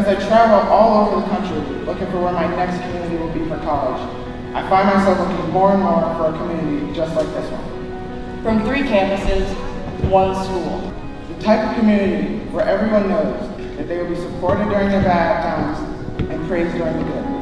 as I travel all over the country looking for where my next community will be for college, I find myself looking more and more for a community just like this one. From three campuses, one school. The type of community where everyone knows that they will be supported during their bad times and praised during the good.